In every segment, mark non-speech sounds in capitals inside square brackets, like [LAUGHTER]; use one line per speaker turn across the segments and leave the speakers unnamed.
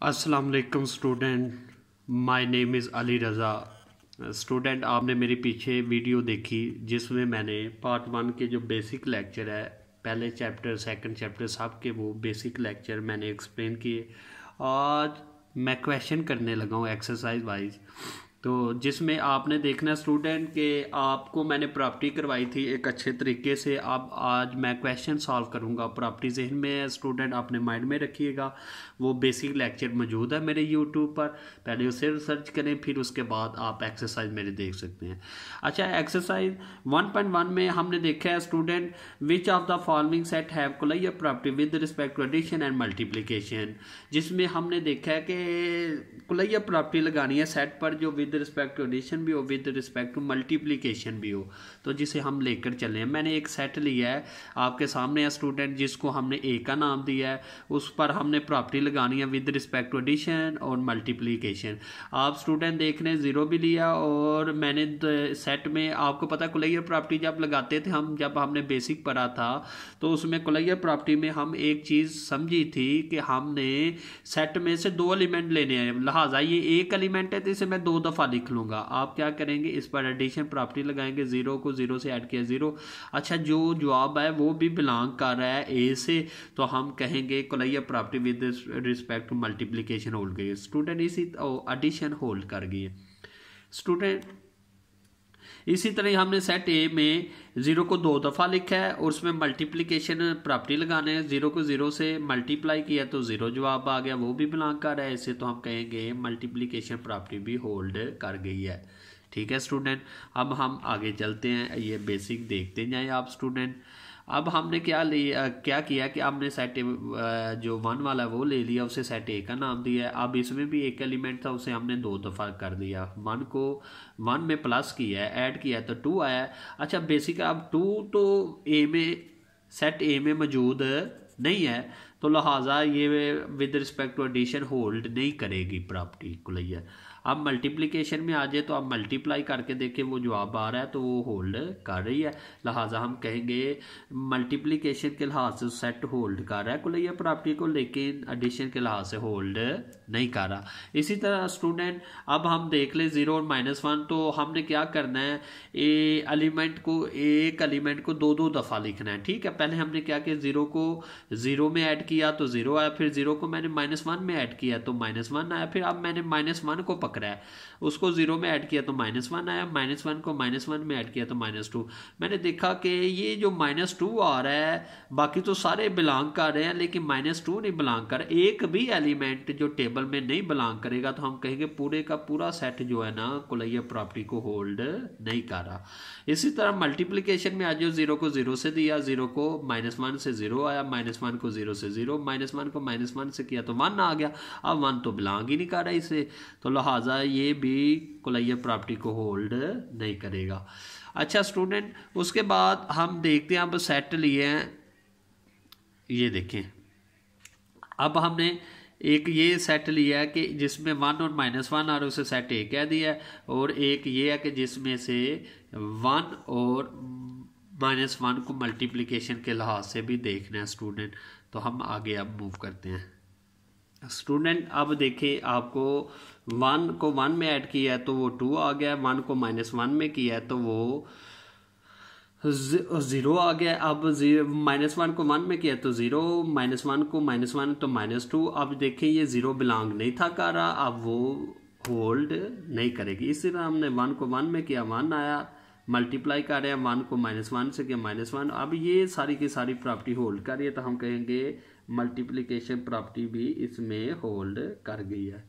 अस्सलाम वालेकुम student my name is Ali Raza student आपने मेरे पीछे वीडियो देखी, जिसमें मैंने पार्ट वन के जो बेसिक लेक्चर है, पहले चैप्टर सेकंड चैप्टर सब के वो बेसिक लेक्चर मैंने एक्सप्लेन किए। आज मैं क्वेश्चन करने लगा हूँ एक्सरसाइज वाइज तो जिसमें आपने देखना स्टूडेंट के आपको मैंने प्रॉपर्टी करवाई थी एक अच्छे तरीके से। अब आज मैं क्वेश्चन सॉल्व करूँगा। प्रॉपर्टी जहन में स्टूडेंट अपने माइंड में रखिएगा। वो बेसिक लेक्चर मौजूद है मेरे यूट्यूब पर। पहले उसे सर्च करें, फिर उसके बाद आप एक्सरसाइज मेरे देख सकते हैं। अच्छा एक्सरसाइज वन पॉइंट वन में हमने देखा है student which of the following set have property with respect to addition and multiplication जिसमें हमने देखा है कि कोलैया प्रॉपर्टी लगानी है सेट पर, जो विद रिस्पेक्ट टू एडिशन भी हो विद रिस्पेक्ट टू मल्टीप्लीकेशन भी हो। तो जिसे हम लेकर चले हैं, मैंने एक सेट लिया है, आपके सामने है स्टूडेंट जिसको हमने ए का नाम दिया है, उस पर हमने प्रॉपर्टी लगानी है विद रिस्पेक्ट टू एडिशन और मल्टीप्लीकेशन आप स्टूडेंट देख रहे हैं ज़ीरो भी लिया और मैंने सेट में, आपको पता है कुलैया प्रॉपर्टी जब लगाते थे हम, जब हमने बेसिक पढ़ा था तो उसमें कुलैया प्रॉपर्टी में हम एक चीज़ समझी थी कि हमने सेट में से दो एलिमेंट लेने हैं। लिहाजा ये एक एलिमेंट है तो इसे मैं दो दफ़ा लिख लूँगा। आप क्या करेंगे? इस पर एडिशन प्रॉपर्टी लगाएँगे। ज़ीरो को ज़ीरो से ऐड किया ज़ीरो अच्छा जो जवाब है, वो भी बिलोंग कर रहा है ए से। तो हम कहेंगे, कोलैया property with respect to multiplication hold गई। स्टूडेंट इसी एडिशन होल्ड कर गई स्टूडेंट इसी तरह हमने सेट ए में ज़ीरो को दो दफ़ा लिखा है और उसमें मल्टीप्लिकेशन प्रॉपर्टी लगाने हैं। ज़ीरो को ज़ीरो से मल्टीप्लाई किया तो ज़ीरो जवाब आ गया, वो भी बिलोंग कर रहा है। इसे तो हम कहेंगे मल्टीप्लिकेशन प्रॉपर्टी भी होल्ड कर गई है। ठीक है स्टूडेंट अब हम आगे चलते हैं। ये बेसिक देखते जाए आप स्टूडेंट अब हमने क्या लिया, क्या किया कि हमने सेट जो वन वाला वो ले लिया, उसे सेट ए का नाम दिया। अब इसमें भी एक एलिमेंट था, उसे हमने दो दफ़ा कर दिया। वन को वन में प्लस किया ऐड किया तो टू आया। अच्छा बेसिक अब टू तो ए में सेट ए में मौजूद नहीं है तो लिहाजा ये with respect to addition hold नहीं करेगी प्रॉपर्टी कुलैया। अब मल्टीप्लिकेशन में आ जाए तो आप मल्टीप्लाई करके देखें, वो जवाब आ रहा है तो वो होल्ड कर रही है। लिहाजा हम कहेंगे मल्टीप्लिकेशन के लिहाज से सेट होल्ड कर रहा है। कुलैया प्रॉपर्टी को लेकिन एडिशन के लिहाज से होल्ड नहीं कर रहा। इसी तरह स्टूडेंट अब हम देख ले ज़ीरो और माइनस वन तो हमने क्या करना है? ए एलिमेंट को, एक एलिमेंट को दो दो दफ़ा लिखना है। ठीक है, पहले हमने क्या किया? ज़ीरो को ज़ीरो में ऐड किया तो ज़ीरो आया, फिर ज़ीरो को मैंने माइनस वन में ऐड किया तो माइनस वन आया। फिर अब मैंने माइनस वन को पकड़ा है। उसको ज़ीरो में ऐड किया तो माइनस वन आया माइनस वन को माइनस वन में ऐड किया तो माइनस टू मैंने देखा कि ये जो माइनस टू आ रहा है, बाकी तो सारे बिलोंग कर रहे हैं, लेकिन माइनस टू नहीं बिलोंग कर एक भी एलिमेंट जो टेबल में नहीं बिलोंग करेगा तो हम कहेंगे पूरे का पूरा सेट जो है ना, कुलैया प्रॉपर्टी को होल्ड नहीं कर रहा। इसी तरह मल्टीप्लीकेशन में आज ज़ीरो को ज़ीरो से दिया ज़ीरो को माइनस वन से ज़ीरो आया माइनस वन को ज़ीरो से ज़ीरो माइनस वन को माइनस वन से किया तो वन आ गया। अब वन तो बिलोंग ही नहीं कर रहा इसे। तो लिहाजा ये भी कुलैया प्रॉपर्टी को होल्ड नहीं करेगा। अच्छा स्टूडेंट उसके बाद हम देखते हैं, अब सेट लिए हैं। ये देखें। अब हमने एक ये सेट लिया है कि जिसमें वन और माइनस वन और उसे सेट ए कह दिया है, और एक ये है कि जिसमें से वन और माइनस वन को मल्टीप्लिकेशन के लिहाज से भी देखना है स्टूडेंट तो हम आगे अब मूव करते हैं। स्टूडेंट अब देखिए आपको वन को वन में ऐड किया है तो वो टू आ गया, वन को माइनस वन में किया है तो वो ज़ीरो आ गया। अब माइनस वन को वन में किया तो ज़ीरो, माइनस वन को माइनस वन तो माइनस टू। अब देखिए, ये ज़ीरो बिलोंग नहीं था कर रहा अब वो होल्ड नहीं करेगी। इसी तरह हमने वन को वन में किया, वन आया, मल्टीप्लाई कर रहे हैं, वन को माइनस वन से किया माइनस वन। अब ये सारी की सारी प्रॉपर्टी होल्ड कर रही है तो हम कहेंगे मल्टीप्लीकेशन प्रॉपर्टी भी इसमें होल्ड कर गई है।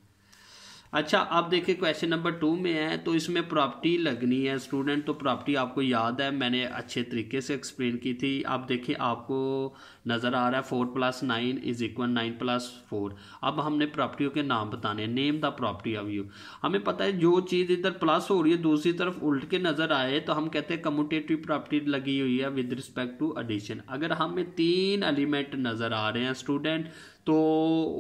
अच्छा अब देखिए क्वेश्चन नंबर टू में है तो इसमें प्रॉपर्टी लगनी है स्टूडेंट तो प्रॉपर्टी आपको याद है, मैंने अच्छे तरीके से एक्सप्लेन की थी। अब देखिए, आपको नज़र आ रहा है four plus nine is equal nine plus four अब हमने प्रॉपर्टियों के नाम बताने हैं name the property of you हमें पता है, जो चीज़ इधर प्लस हो रही है, दूसरी तरफ़ उल्ट के नज़र आए तो हम कहते हैं कम्यूटेटिव प्रॉपर्टी लगी हुई है विद रिस्पेक्ट टू एडिशन अगर हमें तीन एलिमेंट नज़र आ रहे हैं स्टूडेंट तो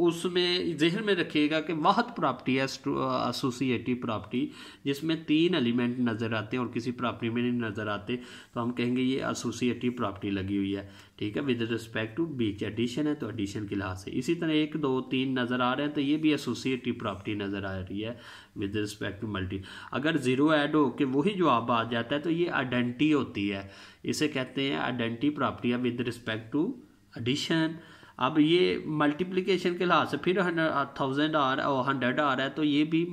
उसमें जहन में रखिएगा कि वाहद प्रॉपर्टी है एसोसिएटिव प्रॉपर्टी जिसमें तीन एलिमेंट नज़र आते हैं और किसी प्रॉपर्टी में नहीं नज़र आते। तो हम कहेंगे ये एसोसिएटिव प्रॉपर्टी लगी हुई है। ठीक है विद रिस्पेक्ट टू बीच एडिशन है तो एडिशन के लिहाज से। इसी तरह एक, दो, तीन नज़र आ रहे हैं तो ये भी एसोसिएटिव प्रॉपर्टी नज़र आ रही है विद रिस्पेक्ट टू मल्टी अगर ज़ीरो ऐड हो के वही जवाब आ जाता है तो ये आइडेंटी होती है। इसे कहते हैं आइडेंटी प्रॉपर्टी है विद रिस्पेक्ट टू एडिशन अब ये मल्टीप्लिकेशन के लिहाज से फिर थाउज़ेंड आ रहा है हंड्रेड आ रहा है तो ये भी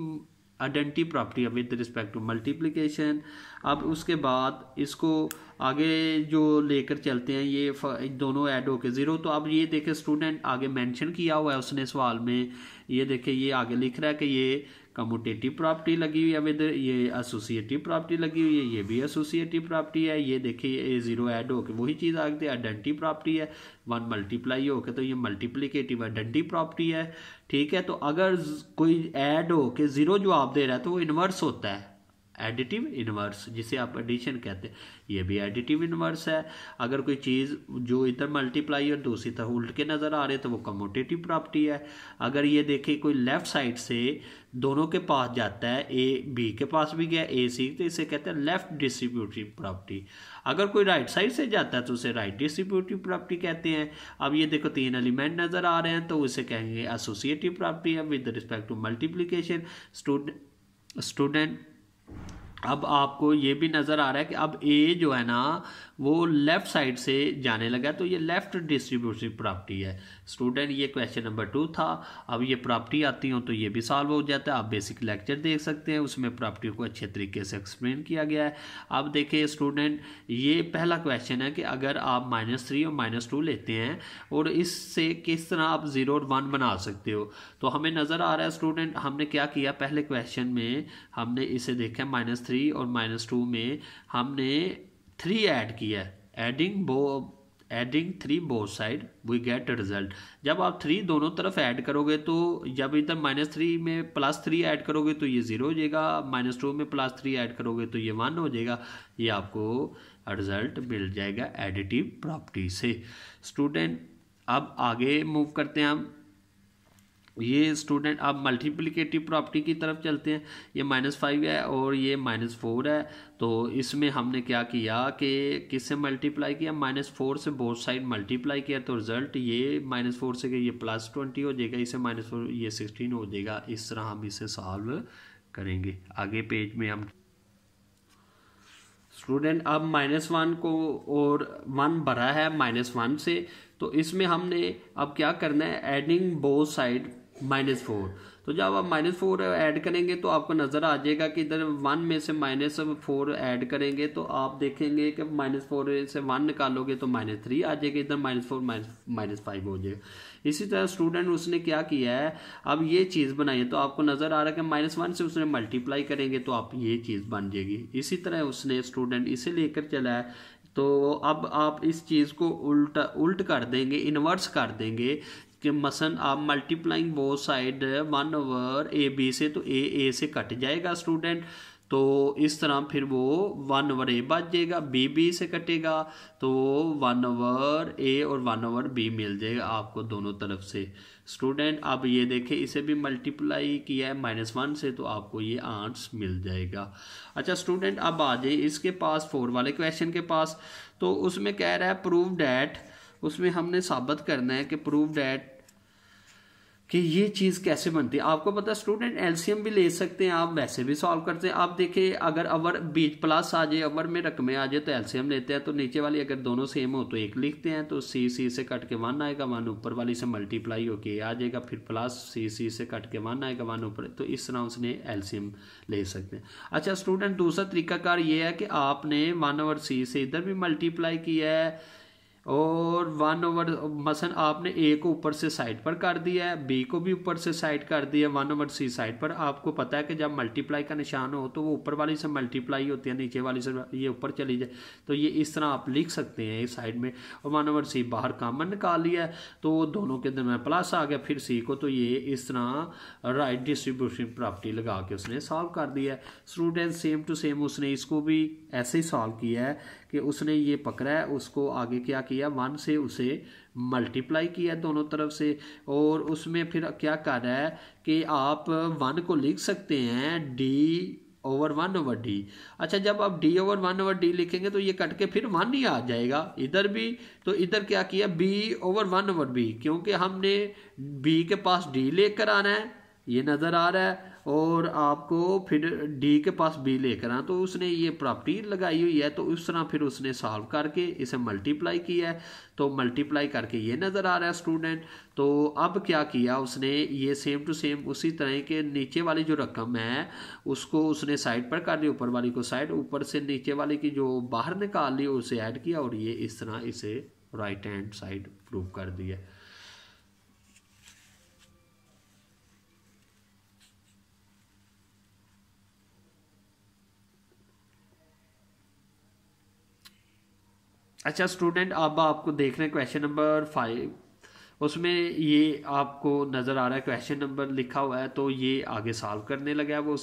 आइडेंटिटी प्रॉपर्टी है विद रिस्पेक्ट टू मल्टीप्लिकेशन अब उसके बाद इसको आगे जो लेकर चलते हैं, ये दोनों ऐड होके ज़ीरो तो अब ये देखे स्टूडेंट आगे मेंशन किया हुआ है उसने सवाल में। ये देखे, ये आगे लिख रहा है कि ये कमोटेटिव प्रॉपर्टी लगी हुई है विद ये एसोसिएटिव प्रॉपर्टी लगी हुई है, ये भी एसोसिएटिव प्रॉपर्टी है, ये देखिए, ये ज़ीरो ऐड होकर वही चीज़ आ गई आइडेंटी प्रॉपर्टी है वन मल्टीप्लाई होकर तो ये मल्टीप्लीकेटिव आइडेंटी प्रॉपर्टी है, ठीक है? तो अगर कोई ऐड हो के ज़ीरो जवाब दे रहा है तो वो इन्वर्स होता है। एडिटिव इनवर्स जिसे आप एडिशन कहते हैं, ये भी एडिटिव इनवर्स है। अगर कोई चीज़ जो इधर मल्टीप्लाई और दूसरी तरह उल्ट के नज़र आ रहे तो वो कमोटेटिव प्रॉपर्टी है। अगर ये देखे, कोई लेफ़्ट साइड से दोनों के पास जाता है ए बी के पास भी गया ए सी तो इसे कहते हैं लेफ़्ट डिस्ट्रीब्यूटिव प्रॉपर्टी अगर कोई राइट साइड से जाता है तो उसे राइट डिस्ट्रीब्यूटिव प्रॉपर्टी कहते हैं। अब ये देखो, तीन एलिमेंट नज़र आ रहे हैं तो उसे कहेंगे एसोसिएटिव प्रॉपर्टी है। With respect to multiplication student student अब आपको ये भी नज़र आ रहा है कि अब ए जो है ना वो लेफ़्ट साइड से जाने लगा तो ये लेफ़्ट डिस्ट्रीब्यूटिव प्रॉपर्टी है। स्टूडेंट ये क्वेश्चन नंबर टू था। अब ये प्रॉपर्टी आती हो तो ये भी सॉल्व हो जाता है। आप बेसिक लेक्चर देख सकते हैं। उसमें प्रॉपर्टी को अच्छे तरीके से एक्सप्लेन किया गया है। अब देखिए स्टूडेंट ये पहला क्वेश्चन है कि अगर आप माइनस थ्री और माइनस टू लेते हैं, और इससे किस तरह आप ज़ीरो और वन बना सकते हो? तो हमें नज़र आ रहा है स्टूडेंट हमने क्या किया? पहले क्वेश्चन में हमने इसे देखा माइनस थ्री और माइनस टू में हमने थ्री ऐड किया adding both adding three both side we get result जब आप थ्री दोनों तरफ़ ऐड करोगे तो जब इधर माइनस थ्री में प्लस थ्री ऐड करोगे तो ये ज़ीरो हो जाएगा। माइनस टू में प्लस थ्री ऐड करोगे तो ये वन हो जाएगा। ये आपको रिज़ल्ट मिल जाएगा एडिटिव प्रॉपर्टी से। स्टूडेंट अब आगे मूव करते हैं हम। ये स्टूडेंट अब मल्टीप्लिकेटिव प्रॉपर्टी की तरफ़ चलते हैं। ये माइनस फाइव है और ये माइनस फोर है। तो इसमें हमने क्या किया कि किससे मल्टीप्लाई किया? माइनस फोर से बोथ साइड मल्टीप्लाई किया। तो रिज़ल्ट ये माइनस फोर से ये प्लस ट्वेंटी हो जाएगा। इसे माइनस फोर ये सिक्सटीन हो जाएगा। इस तरह हम इसे सॉल्व करेंगे। आगे पेज में हम स्टूडेंट अब माइनस वन को और वन भरा है माइनस वन से। तो इसमें हमने अब क्या करना है? Adding both side minus four. तो जब आप माइनस फोर ऐड करेंगे तो आपको नज़र आ जाएगा कि इधर वन में से माइनस फोर ऐड करेंगे तो आप देखेंगे कि माइनस फोर से वन निकालोगे तो माइनस थ्री आ जाएगा, इधर minus four, minus minus five हो जाएगा। इसी तरह स्टूडेंट उसने क्या किया है? अब ये चीज़ बनाई है तो आपको नज़र आ रहा है कि माइनस वन से उसने मल्टीप्लाई करेंगे तो आप ये चीज़ बन जाएगी। इसी तरह उसने स्टूडेंट इसे लेकर चला है तो अब आप इस चीज़ को उल्टा, उल्ट कर देंगे इन्वर्स कर देंगे। कि मसन आप मल्टीप्लाइंग वो side one over a b से तो ए ए से कट जाएगा स्टूडेंट तो इस तरह फिर वो वन ओवर ए बच जाएगा बी बी से कटेगा तो वन ओवर ए और वन ओवर बी मिल जाएगा आपको दोनों तरफ़ से। स्टूडेंट अब ये देखें, इसे भी मल्टीप्लाई किया है माइनस वन से तो आपको ये आंट्स मिल जाएगा। अच्छा स्टूडेंट अब आ जाए इसके पास फोर वाले क्वेश्चन के पास। तो उसमें कह रहा है प्रूव डैट उसमें हमने साबित करना है कि प्रूव डैट कि ये चीज़ कैसे बनती है। आपको पता स्टूडेंट एलसीएम भी ले सकते हैं, आप वैसे भी सॉल्व करते हैं। आप देखिए, अगर अवर बीच प्लस आ जाए, अवर में रकमें आ जाए तो एलसीएम लेते हैं तो नीचे वाली अगर दोनों सेम हो तो एक लिखते हैं तो सी सी से कट के वन आएगा वन ऊपर वाली से मल्टीप्लाई होके आ जाएगा, फिर प्लस सी सी से कट के वन आएगा वन ऊपर। तो इस तरह उसने एलसीएम ले सकते हैं। अच्छा स्टूडेंट दूसरा तरीकाकार ये है कि आपने वन ओवर सी से इधर भी मल्टीप्लाई किया है और वन ओवर मसन आपने ए को ऊपर से साइड पर कर दिया है बी को भी ऊपर से साइड कर दिया वन ओवर सी साइड पर। आपको पता है कि जब मल्टीप्लाई का निशान हो तो वो ऊपर वाली से मल्टीप्लाई होती है, नीचे वाली से ये ऊपर चली जाए। तो ये इस तरह आप लिख सकते हैं इस साइड में। और वन ओवर सी बाहर कामन निकाल लिया है तो दोनों के दरम्यान प्लस आ गया। फिर सी को तो ये इस तरह राइट डिस्ट्रीब्यूशन प्रॉपर्टी लगा के उसने सॉल्व कर दिया है। स्टूडेंट सेम टू सेम उसने इसको भी ऐसे ही सॉल्व किया है कि उसने ये पकड़ा है, उसको आगे क्या किया? वन से उसे मल्टीप्लाई किया दोनों तरफ़ से। और उसमें फिर क्या कर रहा है कि आप वन को लिख सकते हैं d over one over d अच्छा जब आप d over one over d लिखेंगे तो ये कट के फिर वन ही आ जाएगा। इधर भी तो इधर क्या किया? B over one over b क्योंकि हमने बी के पास डी लेकर आना है। ये नज़र आ रहा है और आपको फिर डी के पास बी लेकर आना तो उसने ये प्रॉपर्टी लगाई हुई है तो उस तरह फिर उसने सॉल्व करके इसे मल्टीप्लाई किया है। तो मल्टीप्लाई करके ये नज़र आ रहा है स्टूडेंट तो अब क्या किया उसने? ये सेम टू सेम उसी तरह के नीचे वाली जो रकम है, उसको उसने साइड पर कर ली, ऊपर वाली को साइड ऊपर से नीचे वाले की जो बाहर निकाल ली, उसे ऐड किया और ये इस तरह इसे राइट हैंड साइड प्रूव कर दिया। अच्छा स्टूडेंट अब आपको देख रहे हैं क्वेश्चन नंबर फाइव उसमें ये आपको नज़र आ रहा है क्वेश्चन नंबर लिखा हुआ है तो ये आगे सॉल्व करने लगा है वो।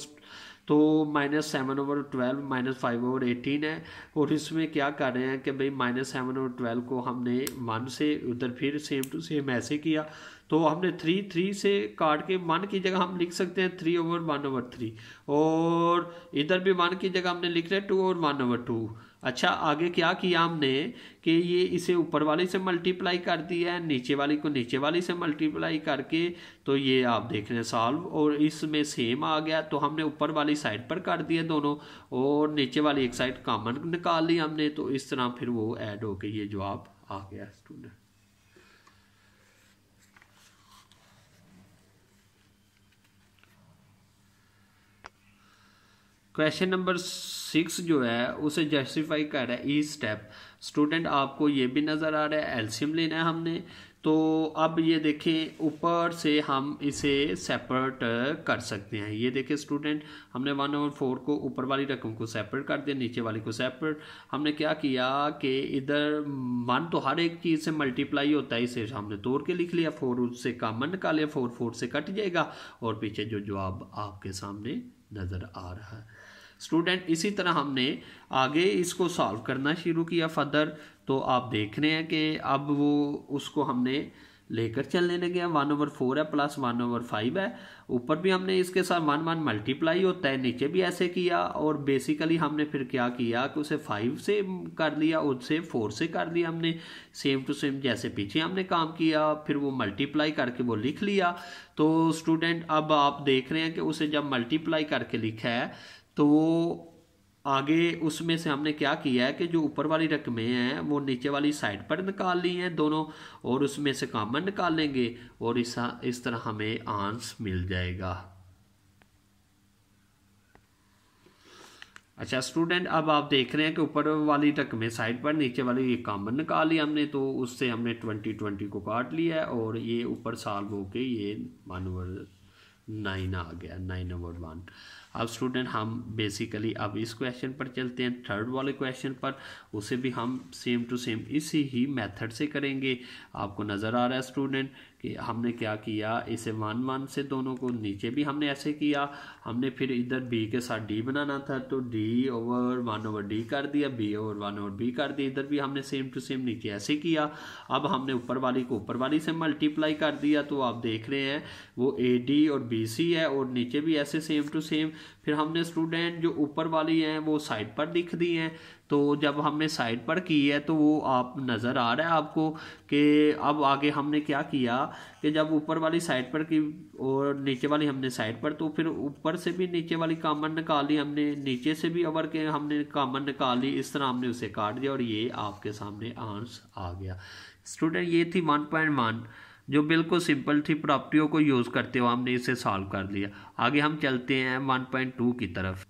तो minus seven over twelve minus five over eighteen है। और इसमें क्या कर रहे हैं कि भाई माइनस सेवन ओवर ट्वेल्व को हमने वन से उधर फिर सेम टू सेम ऐसे किया। तो हमने थ्री थ्री से काट के वन की जगह हम लिख सकते हैं three over one over three और इधर भी वन की जगह हमने लिख रहे हैं two over one over two अच्छा आगे क्या किया हमने कि ये इसे ऊपर वाले से मल्टीप्लाई कर दिया है, नीचे वाले को नीचे वाले से मल्टीप्लाई करके तो ये आप देख रहे हैं सॉल्व और इसमें सेम आ गया तो हमने ऊपर वाली साइड पर कर दिया दोनों, और नीचे वाली एक साइड कॉमन निकाल ली हमने तो इस तरह फिर वो ऐड होके ये जवाब आ गया स्टूडेंट क्वेश्चन नंबर सिक्स जो है, उसे जस्टिफाई कर रहा है ई स्टेप स्टूडेंट आपको ये भी नज़र आ रहा है एल्शियम लेना है हमने। तो अब ये देखें, ऊपर से हम इसे सेपरेट कर सकते हैं। ये देखें स्टूडेंट हमने वन और फोर को ऊपर वाली रकम को सेपरेट कर दिया, नीचे वाली को सेपरेट हमने क्या किया कि इधर वन तो हर एक चीज़ से मल्टीप्लाई होता है, इसे हमने तोड़ के लिख लिया फोर उससे कामन निकाले फोर फोर से कट जाएगा। और पीछे जो जवाब आपके सामने नज़र आ रहा है। स्टूडेंट, इसी तरह हमने आगे इसको सॉल्व करना शुरू किया फर्दर तो आप देख रहे हैं कि अब वो, उसको हमने लेकर चलने लगे हैं। वन ओवर फोर है प्लस वन ओवर फाइव है। ऊपर भी हमने इसके साथ वन वन मल्टीप्लाई होता है नीचे भी ऐसे किया और बेसिकली हमने फिर क्या किया कि उसे फाइव से कर लिया, उससे फोर से कर लिया हमने। सेम टू सेम जैसे पीछे हमने काम किया, फिर वो मल्टीप्लाई करके वो लिख लिया। तो स्टूडेंट अब आप देख रहे हैं कि उसे जब मल्टीप्लाई करके लिखा है तो आगे उसमें से हमने क्या किया है कि जो ऊपर वाली रकमें हैं, वो नीचे वाली साइड पर निकाल ली हैं दोनों, और उसमें से कॉमन निकाल लेंगे, और इस इस तरह हमें आंस मिल जाएगा। अच्छा स्टूडेंट अब आप देख रहे हैं कि ऊपर वाली रकमें साइड पर, नीचे वाली ये कॉमन निकाल लिया हमने तो उससे हमने ट्वेंटी ट्वेंटी को काट लिया है, और ये ऊपर सॉल्व होके ये वन ओवर नाइन आ गया नाइन ओवर वन अब स्टूडेंट हम बेसिकली अब इस क्वेश्चन पर चलते हैं। थर्ड वाले क्वेश्चन पर, उसे भी हम सेम टू सेम इसी ही मेथड से करेंगे। आपको नज़र आ रहा है स्टूडेंट कि हमने क्या किया? इसे वन वन से दोनों को नीचे भी हमने ऐसे किया। हमने फिर इधर बी के साथ डी बनाना था तो d over one over d कर दिया। B over one over b कर दिया। इधर भी हमने सेम टू सेम नीचे ऐसे किया। अब हमने ऊपर वाली को ऊपर वाली से मल्टीप्लाई कर दिया। तो आप देख रहे हैं, वो ए डी और बी सी है और नीचे भी ऐसे सेम टू सेम फिर हमने स्टूडेंट जो ऊपर वाली हैं, वो साइड पर दिख दी हैं। तो जब हमने साइड पर की है तो वो आप नज़र आ रहा है आपको कि अब आगे हमने क्या किया कि जब ऊपर वाली साइड पर की और नीचे वाली हमने साइड पर तो फिर ऊपर से भी नीचे वाली कामन निकाली हमने, नीचे से भी अवर के हमने कामन निकाली, इस तरह हमने उसे काट दिया और ये आपके सामने आंस आ गया। स्टूडेंट, ये थी वन पॉइंट वन, जो बिल्कुल सिंपल थी प्रॉपर्टियों को यूज़ करते हुए हमने इसे सॉल्व कर लिया। आगे हम चलते हैं 1.2 की तरफ़।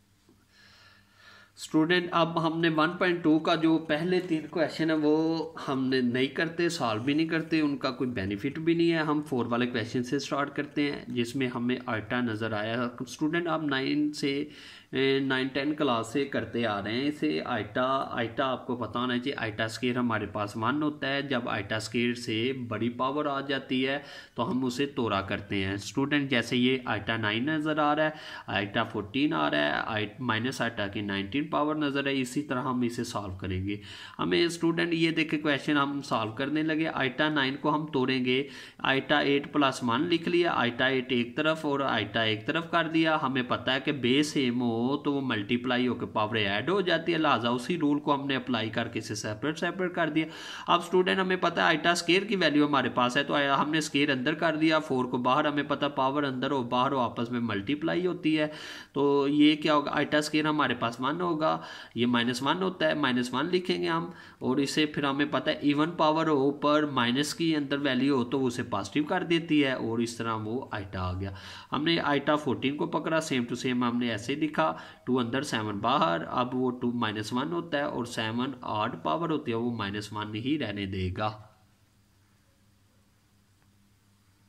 स्टूडेंट, अब हमने 1.2 का जो पहले तीन क्वेश्चन है, वो हमने नहीं करते सॉल्व भी नहीं करते, उनका कोई बेनिफिट भी नहीं है। हम फोर वाले क्वेश्चन से स्टार्ट करते हैं, जिसमें हमें आटा नज़र आया। स्टूडेंट, आप नाइन से नाइन टेन क्लास से करते आ रहे हैं। इसे आइटा आइटा आपको पता होना चाहिए आइटा स्केयर हमारे पास वन होता है। जब आइटा स्केयर से बड़ी पावर आ जाती है तो हम उसे तोड़ा करते हैं। स्टूडेंट जैसे ये आइटा नाइन नज़र आ रहा है आइटा फोर्टीन आ रहा है, आई माइनस आइटा की नाइनटीन पावर नज़र है। इसी तरह हम इसे सॉल्व करेंगे। हमें स्टूडेंट ये देखे क्वेश्चन हम सॉल्व करने लगे। आइटा नाइन को हम तोड़ेंगे। आइटा एट प्लस वन लिख लिया आइटा एट एक तरफ़ और आइटा एक तरफ़ कर दिया। हमें पता है कि बेस सेम तो वो मल्टीप्लाई होकर पावर ऐड हो जाती है। लिहाजा उसी रूल को हमने अप्लाई करके इसे सेपरेट सेपरेट कर दिया। अब स्टूडेंट हमें पता है आइटा स्केयर की वैल्यू हमारे पास है तो हमने स्केयर अंदर कर दिया। फोर को बाहर, हमें पता पावर अंदर हो बाहर हो आपस में मल्टीप्लाई होती है। तो ये क्या होगा? आइटा स्केयर हमारे पास वन होगा। ये माइनस वन होता है। माइनस वन लिखेंगे हम। और इसे फिर हमें पता है इवन पावर हो, पर माइनस की अंदर वैल्यू हो तो उसे पॉजिटिव कर देती है। और इस तरह वो आइटा आ गया। हमने आइटा फोर्टीन को पकड़ा। सेम टू सेम हमने ऐसे लिखा टू अंदर सेवन बाहर, अब वो टू माइनस वन होता है और सेवन आठ पावर होती है, वो माइनस वन ही रहने देगा।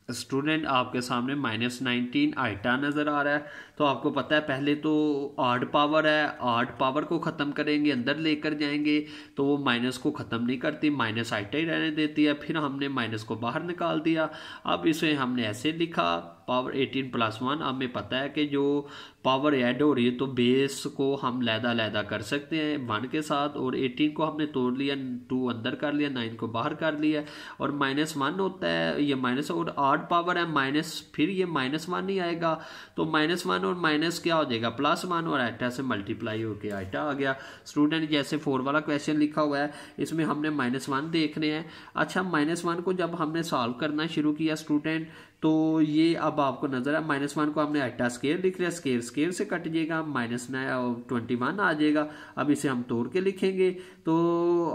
स्टूडेंट, आपके सामने माइनस नाइनटीन आइटा नज़र आ रहा है। तो आपको पता है, पहले तो आठ पावर है आठ पावर को ख़त्म करेंगे, अंदर लेकर जाएँगे तो वो माइनस को ख़त्म नहीं करती माइनस आइटा ही रहने देती है, फिर हमने माइनस को बाहर निकाल दिया। अब इसे हमने ऐसे लिखा पावर 18 प्लस वन हमें पता है कि जो पावर ऐड हो रही है तो बेस को हम लैदा लैदा कर सकते हैं वन के साथ, और 18 को हमने तोड़ लिया टू अंदर कर लिया नाइन को बाहर कर लिया, और माइनस वन होता है, ये माइनस और आठ पावर है माइनस फिर ये माइनस वन ही आएगा तो माइनस वन और माइनस क्या हो जाएगा? प्लस वन और आइटा से मल्टीप्लाई होकर आइटा आ गया। स्टूडेंट, जैसे फोर वाला क्वेश्चन लिखा हुआ है, इसमें हमने माइनस वन देख रहे हैं। अच्छा माइनस वन को जब हमने सॉल्व करना शुरू किया स्टूडेंट तो ये अब आपको नज़र है माइनस वन को हमने अट्टा स्केयर लिख लिया। स्केयर स्केयर से कट जाएगा माइनस ट्वेंटी वन आ जाएगा। अब इसे हम तोड़ के लिखेंगे। तो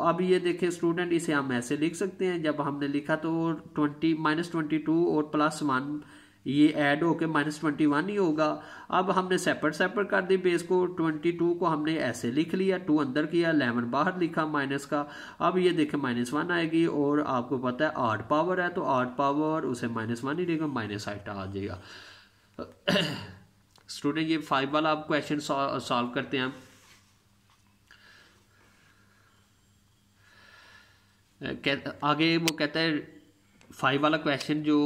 अब ये देखें स्टूडेंट, इसे हम ऐसे लिख सकते हैं। जब हमने लिखा तो ट्वेंटी माइनस ट्वेंटी टू और प्लस वन ये ऐड होके माइनस ट्वेंटी वन ही होगा। अब हमने सेपरेट सेपरेट कर दी बेस को। ट्वेंटी टू को हमने ऐसे लिख लिया टू अंदर किया इलेवन बाहर लिखा माइनस का। अब ये देखें माइनस वन आएगी और आपको पता है आठ पावर है तो आठ पावर उसे माइनस वन ही देगा माइनस आठ आ जाएगा। [COUGHS] स्टूडेंट ये फाइव वाला आप क्वेश्चन सॉल्व करते हैं। आगे वो कहता है फाइव वाला क्वेश्चन जो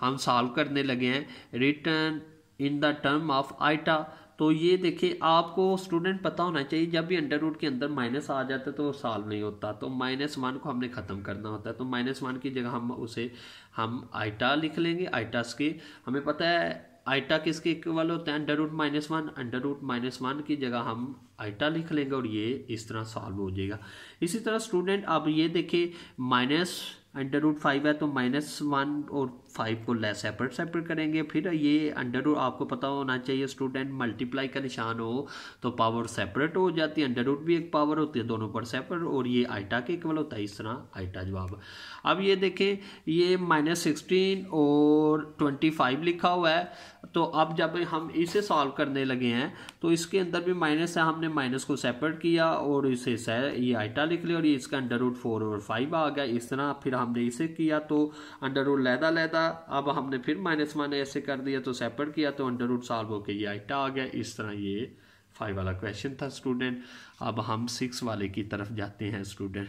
हम सॉल्व करने लगे हैं written in the term of iota तो ये देखिए, आपको स्टूडेंट पता होना चाहिए, जब भी अंडर रूट के अंदर माइनस आ जाता है तो सॉल्व नहीं होता। तो माइनस वन को हमने ख़त्म करना होता है। तो माइनस वन की जगह हम उसे, हम आइटा लिख लेंगे आइटास के। हमें पता है आइटा किसके इक्वल होते हैं? Under root minus one under root minus one की जगह हम आइटा लिख लेंगे और ये इस तरह सॉल्व हो जाएगा। इसी तरह स्टूडेंट अब ये देखिए माइनस अंडर रूट फाइव है तो माइनस वन और फाइव को लेस सेपरेट सेपरेट करेंगे, फिर ये अंडर रूट आपको पता होना चाहिए स्टूडेंट मल्टीप्लाई का निशान हो तो पावर सेपरेट हो जाती है अंडर रूट भी एक पावर होती है, दोनों पर सेपरेट और ये आइटा के इक्वल होता है, इस तरह आइटा जवाब। अब ये देखें, ये माइनस सिक्सटीन और ट्वेंटी फाइव लिखा हुआ है तो अब जब हम इसे सॉल्व करने लगे हैं तो इसके अंदर भी माइनस है, हमने माइनस को सेपरेट किया, और इसे ये आइटा लिख लिया, और ये इसका अंडर रूट फोर और फाइव आ गया, इस तरह फिर हमने इसे किया तो अंडर रूट लैदा लैदा अब हमने फिर माइनस वन ऐसे कर दिया तो सेपरेट किया तो अंडर रूट सॉल्व होकर ये आइटा आ गया। इस तरह ये फाइव वाला क्वेश्चन था स्टूडेंट अब हम सिक्स वाले की तरफ़ जाते हैं स्टूडेंट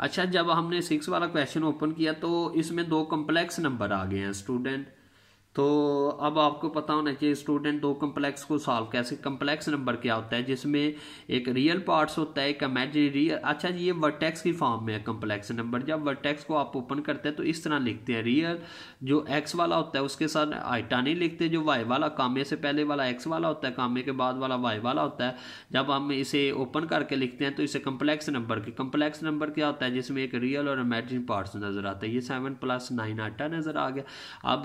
अच्छा जब हमने सिक्स वाला क्वेश्चन ओपन किया तो इसमें दो कॉम्प्लेक्स नंबर आ गए हैं स्टूडेंट तो अब आपको पता होना चाहिए स्टूडेंट दो कम्प्लेक्स को सॉल्व कैसे कम्प्लेक्स नंबर क्या होता है, जिसमें एक रियल पार्ट्स होता है, एक इमेजिनरी रियल अच्छा ये वर्टेक्स की फॉर्म में है कम्प्लेक्स नंबर जब वर्टेक्स को आप ओपन करते हैं तो इस तरह लिखते हैं रियल जो एक्स वाला होता है, उसके साथ आइटा नहीं लिखते, जो वाई वाला कामे से पहले वाला एक्स वाला होता है कामे के बाद वाला वाई वाला होता है, जब हम इसे ओपन करके लिखते हैं तो इसे कम्प्लेक्स नंबर की कम्प्लेक्स नंबर क्या होता है, जिसमें एक रियल और इमेजिन पार्ट्स नज़र आता है, ये सेवन प्लस नाइन आटा नज़र आ गया। अब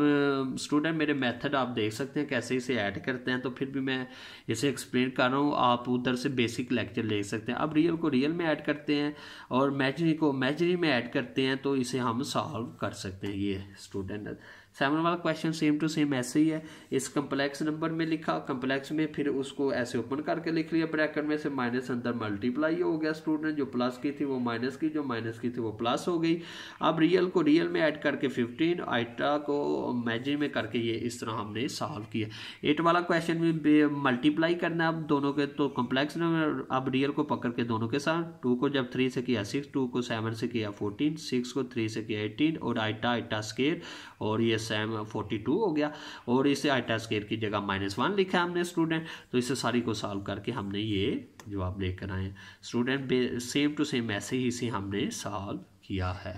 स्टूडेंट मेरे मेथड आप देख सकते हैं, कैसे इसे ऐड करते हैं तो फिर भी मैं इसे एक्सप्लेन कर रहा हूँ। आप उधर से बेसिक लेक्चर ले सकते हैं। अब रियल को रियल में ऐड करते हैं और मैजरी को मैजरी में ऐड करते हैं तो इसे हम सॉल्व कर सकते हैं, ये स्टूडेंट सेवन वाला क्वेश्चन सेम टू सेम ऐसे ही है। इस कम्प्लेक्स नंबर में लिखा कम्प्लेक्स में फिर उसको ऐसे ओपन करके लिख लिया ब्रैकेट में से माइनस अंदर मल्टीप्लाई हो गया स्टूडेंट जो प्लस की थी वो माइनस की, जो माइनस की थी वो प्लस हो गई। अब रियल को रियल में ऐड करके फिफ्टीन आइटा को मैजिन में करके ये इस तरह हमने सॉल्व किया। एट वाला क्वेश्चन में मल्टीप्लाई करना, अब दोनों के तो कम्प्लेक्स नंबर अब रियल को पकड़ के दोनों के साथ। टू को जब थ्री से किया सिक्स टू को सेवन से किया फोर्टीन सिक्स को थ्री से किया एटीन और आइटा आइटा स्केयर और ये सेम फोर्टी टू हो गया और इसे आइटा स्केयर की जगह माइनस वन लिखा हमने स्टूडेंट तो इसे सारी को सॉल्व करके हमने ये जवाब लेकर आए स्टूडेंट सेम टू सेम ऐसे ही इसे हमने सॉल्व किया है।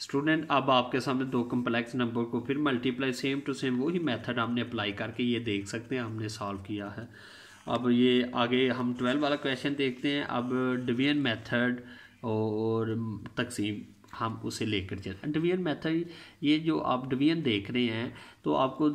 स्टूडेंट अब आपके सामने दो कम्प्लेक्स नंबर को फिर मल्टीप्लाई सेम टू सेम वही मेथड हमने अप्लाई करके ये देख सकते हैं, हमने सॉल्व किया है। अब ये आगे हम ट्वेल्व वाला क्वेश्चन देखते हैं। अब डिवीज़न मेथड और तकसीम, हम उसे लेकर चलते हैं। डिवीज़न मेथड, ये जो आप डिवीज़न देख रहे हैं तो आपको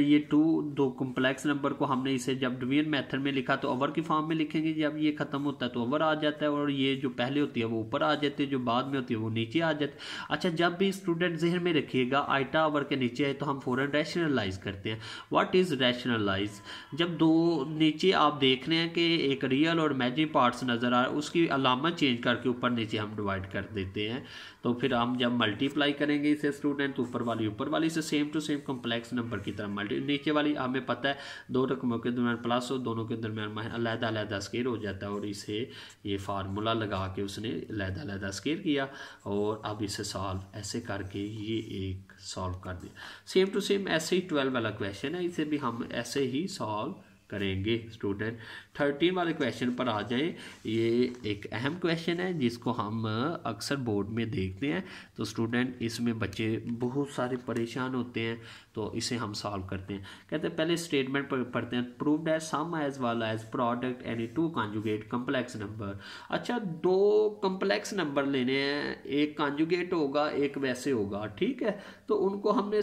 ये टू दो कम्प्लेक्स नंबर को हमने इसे जब डिवीज़न मेथड में लिखा तो ओवर की फॉर्म में लिखेंगे। जब ये ख़त्म होता है तो ओवर आ जाता है और ये जो पहले होती है वो ऊपर आ जाती है, जो बाद में होती है वो नीचे आ जाती है। अच्छा जब भी स्टूडेंट जहन में रखिएगा आइटा ओवर के नीचे आए तो हम फ़ौरन रैशनलाइज करते हैं। वाट इज़ रैशनलाइज जब दो नीचे आप देख रहे हैं कि एक रियल और मैजिक पार्ट्स नज़र आ उसकी अलामत चेंज करके ऊपर नीचे हम डिवाइड कर देते हैं। तो फिर हम जब मल्टीप्लाई करेंगे इसे स्टूडेंट तो ऊपर वाली ऊपर वाली से same to same complex number की तरह मल्टी नीचे वाली हमें पता है दो रकमों के दरमियान प्लस हो दोनों के दरमियान अलहदा अलहदा स्केयर हो जाता है और इसे ये फार्मूला लगा के उसने अलहदा अलहदा स्केयर किया और अब इसे सॉल्व ऐसे करके ये एक सॉल्व कर दिया। सेम टू सेम ऐसे ही ट्वेल्व वाला क्वेश्चन है, इसे भी हम ऐसे ही सॉल्व करेंगे स्टूडेंट थर्टीन वाले क्वेश्चन पर आ जाएँ। ये एक अहम क्वेश्चन है, जिसको हम अक्सर बोर्ड में देखते हैं। तो स्टूडेंट इसमें बच्चे बहुत सारे परेशान होते हैं तो इसे हम सॉल्व करते हैं। कहते हैं, पहले स्टेटमेंट पर पढ़ते हैं। Proved as sum as well as product any two conjugate complex number अच्छा दो कम्प्लेक्स नंबर लेने हैं। एक कॉन्जुगेट होगा, एक वैसे होगा। ठीक है? तो उनको हमने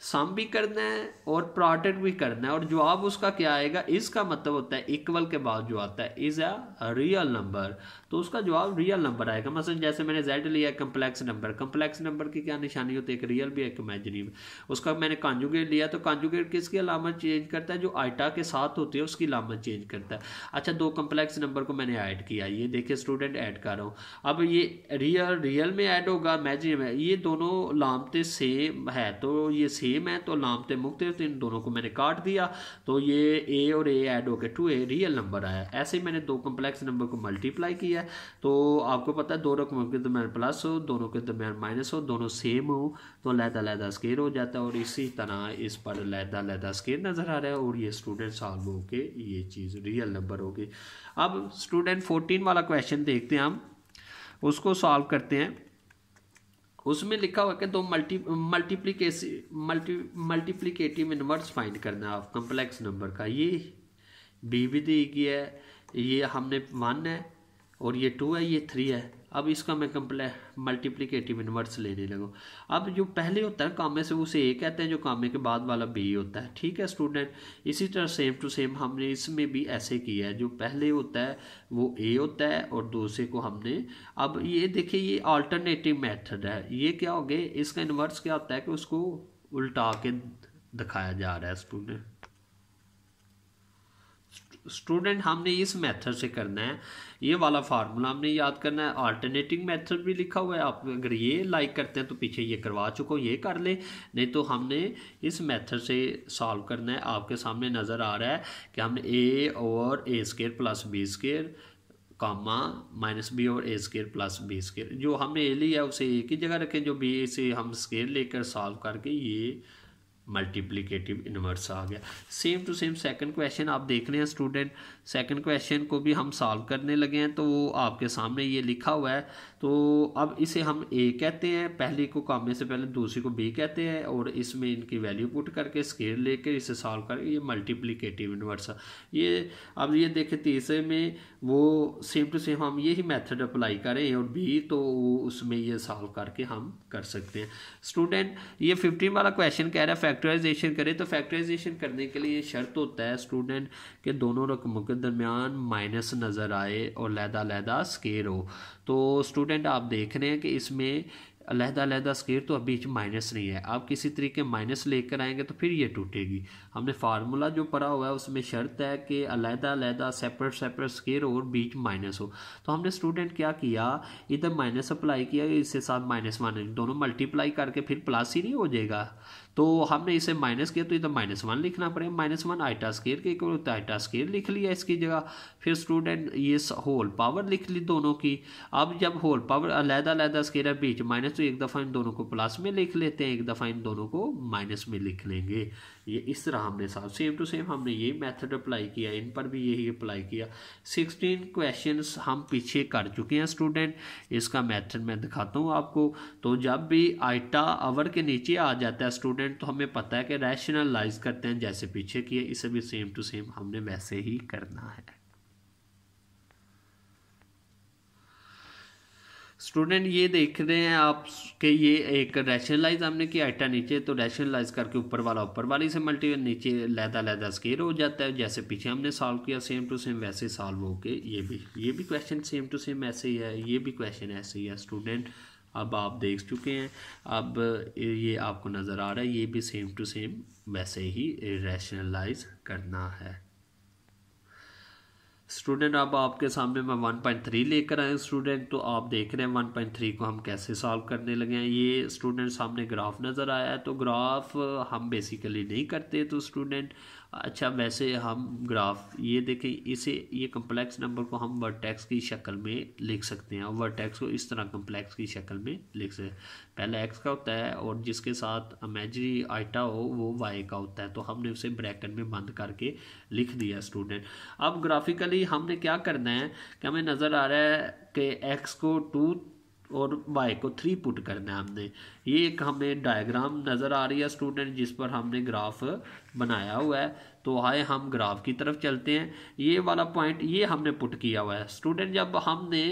सम भी करना है और प्रोडक्ट भी करना है। और जवाब उसका क्या आएगा? इसका मतलब होता है इक्वल के बाद जो आता है इज़ अ रियल नंबर तो उसका जवाब रियल नंबर आएगा। मतलब जैसे मैंने जेड लिया कम्प्लेक्स नंबर कम्प्लेक्स नंबर की क्या निशानी होती है? एक रियल भी, एक इमेजनी भी। उसका मैंने कॉन्जुगेट लिया तो कॉन्जुगेट किसकी अलामत चेंज करता है? जो आइटा के साथ होती है, उसकी अलामत चेंज करता है। अच्छा दो कम्प्लेक्स नंबर को मैंने ऐड किया। ये देखिए स्टूडेंट ऐड कर रहा हूँ। अब ये रियल रियल में ऐड होगा इमेजनी में। ये दोनों लामते सेम है तो ये सेम है तो लामते मुक्त तो इन दोनों को मैंने काट दिया तो ये ए और ए ऐड हो गए टू ए रियल नंबर आया। ऐसे ही मैंने दो कम्प्लेक्स नंबर को मल्टीप्लाई किया। तो आपको पता है दो रकमों के दरमियान प्लस हो, दोनों के दरमियान माइनस हो, दोनों सेम हो तो लहदा लहदा स्केयर हो जाता है और इसी तरह इस पर लहदा लहदा स्केयर नज़र आ रहा है और ये स्टूडेंट सॉल्व हो के ये चीज़ रियल नंबर होगी। अब स्टूडेंट फोर्टीन वाला क्वेश्चन देखते हैं हम। उसको सॉल्व करते हैं। उसमें लिखा हुआ कि दो मल्टी मल्टीप्लीकेसी मल्टी मल्टीप्लीकेटिव इनवर्स फाइंड करना है कम्प्लेक्स नंबर का। ये बी भी दी गई है, ये हमने वन है, और ये टू है, ये थ्री है। अब इसका मैं कंप्ले मल्टीप्लीकेटिव इनवर्स लेने लगूँ। अब जो पहले होता है कामे से उसे ए कहते हैं, जो कामे के बाद वाला बी होता है। ठीक है स्टूडेंट इसी तरह सेम टू सेम हमने इसमें भी ऐसे किया है। जो पहले होता है, वो ए होता है और दूसरे को हमने अब ये देखिए, ये अल्टरनेटिव मेथड है। ये क्या हो गया? इसका इन्वर्स क्या होता है कि उसको उल्टा के दिखाया जा रहा है स्टूडेंट स्टूडेंट हमने इस मेथड से करना है। ये वाला फार्मूला हमने याद करना है। अल्टरनेटिंग मेथड भी लिखा हुआ है। आप अगर ये लाइक करते हैं तो पीछे ये करवा चुको ये कर ले। नहीं तो हमने इस मेथड से सॉल्व करना है। आपके सामने नज़र आ रहा है कि हमने ए और a square plus b square comma minus b और a square plus b square जो हमने ए लिया उसे एक ही जगह रखें। जो बी से हम स्केयर लेकर सॉल्व करके ये मल्टीप्लीकेटिव इनवर्स आ गया। Same to same second question आप देख रहे हैं स्टूडेंट सेकंड क्वेश्चन को भी हम सॉल्व करने लगे हैं तो वो आपके सामने ये लिखा हुआ है। तो अब इसे हम ए कहते हैं। पहले को कामे से पहले दूसरी को बी कहते हैं और इसमें इनकी वैल्यू पुट करके स्केल लेकर इसे सॉल्व कर ये मल्टीप्लीकेटिव इनवर्स ये, अब ये देखें, तीसरे में वो सेम टू सेम हम यही मेथड अप्लाई करें और बी तो उसमें ये सॉल्व करके हम कर सकते हैं। स्टूडेंट ये फिफ्टीन वाला क्वेश्चन कह रहा है फैक्टराइजेशन करें। तो फैक्टराइजेशन करने के लिए शर्त होता है स्टूडेंट के दोनों रकमों के दरमियान माइनस नज़र आए और लहदा लहदा स्केयर हो। तो स्टूडेंट आप देख रहे हैं कि इसमें अलहदा अलहदा स्केयर तो बीच माइनस नहीं है। आप किसी तरीके माइनस लेकर आएँगे तो फिर ये टूटेगी। हमने फार्मूला जो पढ़ा हुआ है, उसमें शर्त है कि अलहदा अलहदा सेपरेट सेपरेट स्केयर और बीच माइनस हो। तो हमने स्टूडेंट क्या किया? इधर माइनस अप्लाई किया इसके साथ माइनस वन दोनों मल्टीप्लाई करके फिर प्लस ही नहीं हो जाएगा। तो हमने इसे माइनस किया तो इधर माइनस वन लिखना पड़ेगा माइनस वन आइटा स्केयर के इक्वल होता है आइटा स्केयर लिख लिया इसकी जगह। फिर स्टूडेंट ये होल पावर लिख ली दोनों की। अब जब होल पावर अलहदा अलहदा स्केयर है बीच माइनस तो एक दफ़ा इन दोनों को प्लस में लिख लेते हैं, एक दफ़ा इन दोनों को माइनस में लिख लेंगे। ये इस तरह हमने साहब सेम टू सेम हमने ये मेथड अप्लाई किया, इन पर भी यही अप्लाई किया। सिक्सटीन क्वेश्चंस हम पीछे कर चुके हैं स्टूडेंट इसका मेथड मैं दिखाता हूँ आपको। तो जब भी आइटा आवर के नीचे आ जाता है स्टूडेंट तो हमें पता है कि रैशनलाइज करते हैं, जैसे पीछे किए, इसे भी सेम टू सेम हमने वैसे ही करना है। स्टूडेंट ये देख रहे हैं आप कि ये एक रैशनलाइज हमने किया आइटा नीचे तो रैशनलाइज करके ऊपर वाला, ऊपर वाली से मल्टी नीचे लहदा लहदा स्केयर हो जाता है। जैसे पीछे हमने सॉल्व किया सेम टू सेम वैसे सॉल्व हो के ये भी ये भी क्वेश्चन सेम टू सेम ऐसे ही है, ये भी क्वेश्चन ऐसे ही है स्टूडेंट अब आप देख चुके हैं, अब ये आपको नज़र आ रहा है, ये भी सेम टू सेम वैसे ही रैशनलाइज करना है। स्टूडेंट, अब आपके सामने मैं 1.3 लेकर आए स्टूडेंट तो आप देख रहे हैं 1.3 को हम कैसे सॉल्व करने लगे हैं। ये स्टूडेंट सामने ग्राफ नज़र आया है तो ग्राफ हम बेसिकली नहीं करते तो स्टूडेंट अच्छा वैसे हम ग्राफ, ये देखें, इसे, ये कम्प्लेक्स नंबर को हम वर्टेक्स की शक्ल में लिख सकते हैं। और वर्टेक्स को इस तरह कम्प्लेक्स की शक्ल में लिख सकते हैं। पहले एक्स का होता है और जिसके साथ इमेजरी आइटा हो, वो वाई का होता है। तो हमने उसे ब्रैकेट में बंद करके लिख दिया स्टूडेंट अब ग्राफिकली हमने क्या करना है? कि हमें नज़र आ रहा है कि एक्स को टू और वाई को थ्री पुट करना है हमने। ये एक हमें डायग्राम नज़र आ रही है स्टूडेंट जिस पर हमने ग्राफ बनाया हुआ है। तो आए हम ग्राफ की तरफ़ चलते हैं। ये वाला पॉइंट ये हमने पुट किया हुआ है। स्टूडेंट जब हमने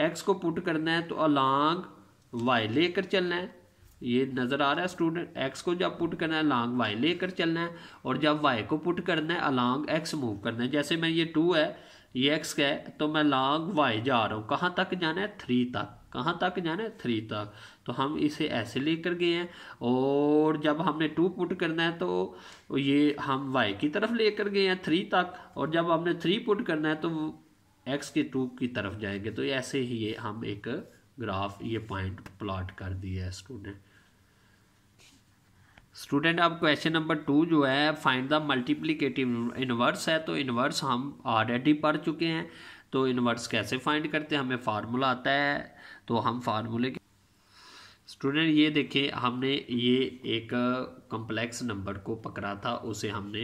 एक्स को पुट करना है तो अलॉन्ग वाई लेकर चलना है। ये नज़र आ रहा है स्टूडेंट एक्स को जब पुट करना है अलॉन्ग वाई लेकर चलना है। और जब वाई को पुट करना है अलॉन्ग एक्स मूव करना है। जैसे मैं, ये टू है, ये एक्स का है तो मैं लॉन्ग वाई जा रहा हूँ। कहाँ तक जाना है? थ्री तक। कहाँ तक जाना है? थ्री तक। तो हम इसे ऐसे लेकर गए हैं और जब हमने टू पुट करना है तो ये हम वाई की तरफ़ लेकर गए हैं थ्री तक और जब हमने थ्री पुट करना है तो एक्स के टू की तरफ़ जाएँगे। तो ऐसे ही ये हम एक ग्राफ, ये पॉइंट प्लॉट कर दिया है स्टूडेंट। स्टूडेंट, अब क्वेश्चन नंबर टू जो है, फाइंड द मल्टीप्लीकेटिव इनवर्स है। तो इनवर्स हम ऑलरेडी पढ़ चुके हैं। तो इनवर्स कैसे फाइंड करते हैं? हमें फार्मूला आता है तो हम फार्मूले के स्टूडेंट ये देखिए हमने ये एक कम्प्लेक्स नंबर को पकड़ा था, उसे हमने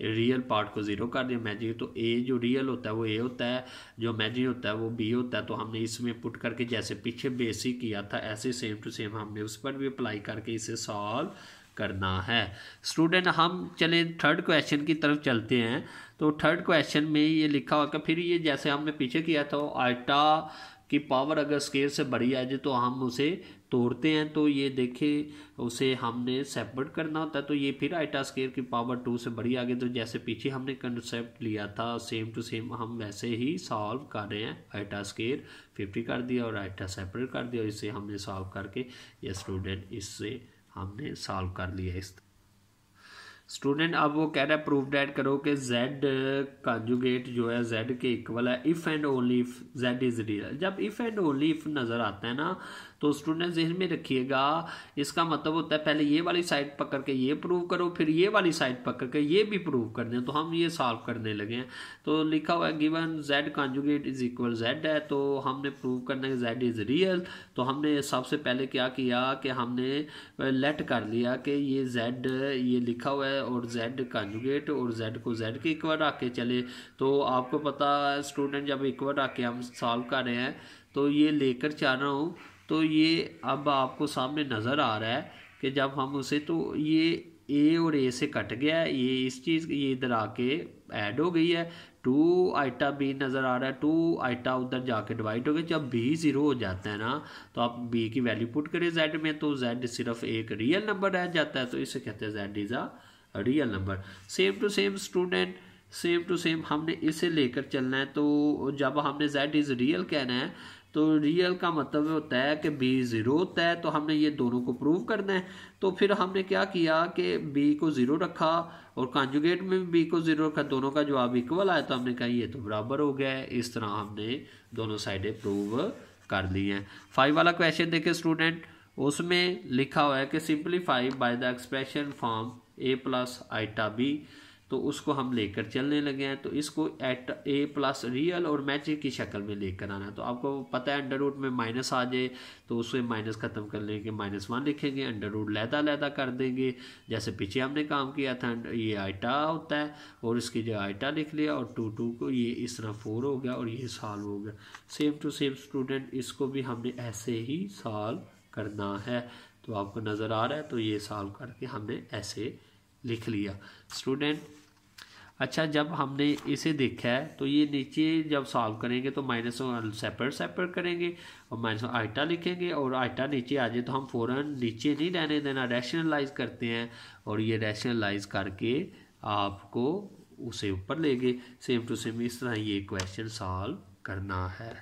रियल पार्ट को ज़ीरो कर दिया। मैजिक तो ए जो रियल होता है, वो ए होता है, जो मैजिक होता है, वो बी होता है। तो हमने इसमें पुट करके जैसे पीछे बेसिक किया था, ऐसे सेम टू सेम हमने उस पर भी अप्लाई करके इसे सॉल्व करना है। स्टूडेंट हम चले थर्ड क्वेश्चन की तरफ़ चलते हैं। तो थर्ड क्वेश्चन में ये लिखा हुआ फिर ये जैसे हमने पीछे किया था आइटा की पावर अगर स्केल से बड़ी आ जाए तो हम उसे तोड़ते हैं। तो ये देखे, उसे हमने सेपरेट करना होता है। तो ये फिर आइटा स्केयर की पावर टू से बड़ी आ गई तो जैसे पीछे हमने कंसेप्ट लिया था सेम टू सेम हम वैसे ही सॉल्व कर रहे हैं। आइटा स्केयर फिफ्टी कर दिया और आइटा सेपरेट कर दिया और इसे हमने सॉल्व करके ये स्टूडेंट इससे हमने सॉल्व कर लिया। इस स्टूडेंट अब वो कह रहा है प्रूफ डेट करो कि जेड कंजुगेट जो है जेड के इक्वल है if and only if z is real जब इफ़ एंड ओनली इफ़ नज़र आता है ना तो स्टूडेंट जहन में रखिएगा। इसका मतलब होता है, पहले ये वाली साइड पकड़ के ये प्रूव करो, फिर ये वाली साइड पकड़ के ये भी प्रूव कर दें। तो हम ये सॉल्व करने लगे हैं। तो लिखा हुआ है given z conjugate is equal z है तो हमने प्रूव करना है जेड इज़ रियल तो हमने सबसे पहले क्या किया कि हमने लेट कर लिया कि ये जेड ये लिखा हुआ है और जेड कॉन्जुगेट और जेड को जेड के इक्वल रख के चले। तो आपको पता स्टूडेंट जब इक्वल रख के हम सॉल्व कर रहे हैं तो ये लेकर चाह रहा हूँ। तो ये अब आपको सामने नज़र आ रहा है कि जब हम उसे तो ये ए और ए से कट गया है, ये इस चीज़, ये इधर आके ऐड हो गई है। टू आइटा बी नज़र आ रहा है टू आइटा उधर जाके डिवाइड हो गए जब बी ज़ीरो हो जाता है ना तो आप बी की वैल्यू पुट करें जेड में तो जेड सिर्फ़ एक रियल नंबर रह जाता है तो इसे कहते हैं z is a real number same to same student same to same हमने इसे लेकर चलना है तो जब हमने जेड इज़ रियल कहना है तो रियल का मतलब होता है कि बी ज़ीरो होता है तो हमने ये दोनों को प्रूव करना है। तो फिर हमने क्या किया कि बी को ज़ीरो रखा और कॉन्जुगेट में भी बी को ज़ीरो रखा, दोनों का जवाब इक्वल आया तो हमने कहा ये तो बराबर हो गया है। इस तरह हमने दोनों साइडें प्रूव कर ली हैं। फाइव वाला क्वेश्चन देखे स्टूडेंट उसमें लिखा हुआ है कि simplify by the expression form A plus iota B तो उसको हम लेकर चलने लगे हैं। तो इसको एट ए प्लस रियल और मैजिक की शक्ल में लेकर आना है। तो आपको पता है अंडर रूट में माइनस आ जाए तो उससे माइनस ख़त्म कर लेंगे माइनस वन लिखेंगे अंडर रूट लहदा लहदा कर देंगे। जैसे पीछे हमने काम किया था, ये आइटा होता है और इसकी जो आइटा लिख लिया और टू टू को ये इस तरह फोर हो गया और ये सॉल्व हो गया। सेम टू सेम स्टूडेंट इसको भी हमने ऐसे ही सॉल्व करना है। तो आपको नज़र आ रहा है तो ये सॉल्व करके हमने ऐसे लिख लिया। स्टूडेंट अच्छा जब हमने इसे देखा है तो ये नीचे जब सॉल्व करेंगे तो माइनस सेपरेट सेपरेट करेंगे, और माइनस आइटा लिखेंगे, और आइटा नीचे आ जाए तो हम फ़ौरन नीचे नहीं रहने देना रैशनलाइज करते हैं, और ये रैशनलाइज करके आपको उसे ऊपर लेंगे सेम टू सेम इस तरह ये क्वेश्चन सॉल्व करना है।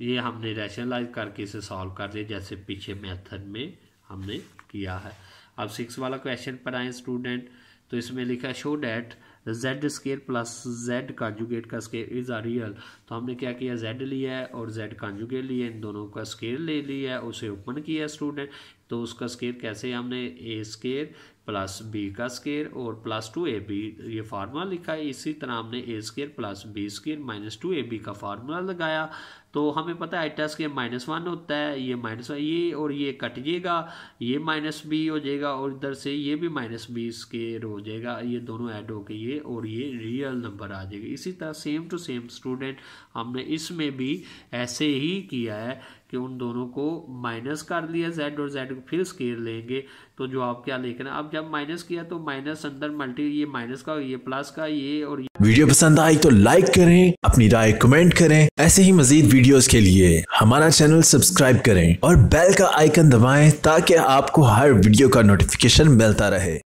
ये हमने रैशनलाइज करके इसे सॉल्व कर दिया, जैसे पीछे मेथड में हमने किया है। अब सिक्स वाला क्वेश्चन पर आए स्टूडेंट तो इसमें लिखा show that Z square plus Z conjugate का स्केयर इज़ आ रियल तो हमने क्या किया? जेड लिया है और जेड कांजुगेट लिया इन दोनों का स्केयर ले लिया है, उसे ओपन किया स्टूडेंट तो उसका स्केयर कैसे हमने? ए स्केयर प्लस बी का स्केयर और प्लस टू ए बी, ये फार्मूला लिखा है। इसी तरह हमने A square plus B square minus two A B का फार्मूला लगाया। तो हमें पता है आइटा स्केयर माइनस वन होता है, ये माइनस वन, ये और ये कट जाएगा ये माइनस बी हो जाएगा और इधर से ये भी माइनस बी स्केयर हो जाएगा। ये दोनों ऐड हो के ये और ये रियल नंबर आ जाएगा। इसी तरह सेम टू सेम स्टूडेंट हमने इसमें भी ऐसे ही किया है कि उन दोनों को माइनस कर लिया, जेड और जेड को फिर स्केयर लेंगे। तो जो आप क्या लेकर अब जब माइनस किया तो माइनस अंदर मल्टी, ये माइनस का, ये प्लस का, ये और ये।
वीडियो पसंद आई तो लाइक करें, अपनी राय कमेंट करें। ऐसे ही मजीद वीडियोस के लिए हमारा चैनल सब्सक्राइब करें और बेल का आइकन दबाएँ ताकि आपको हर वीडियो का नोटिफिकेशन मिलता रहे।